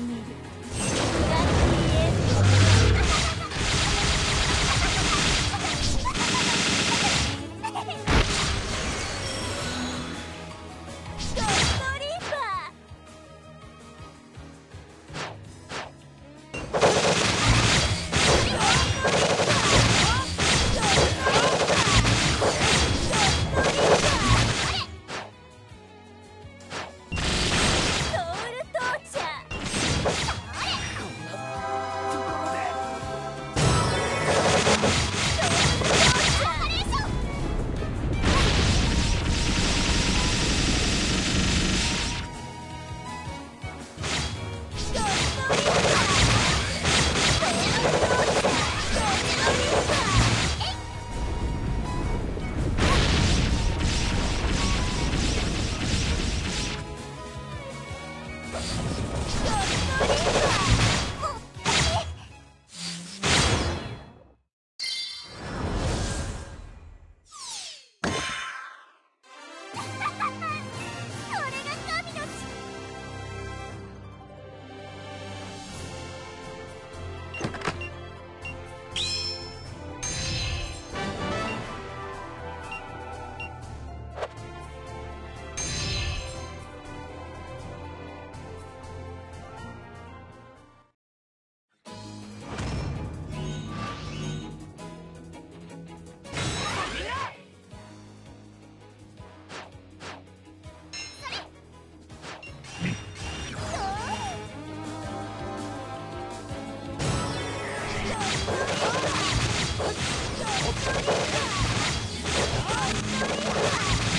I. Let's go. Let's go.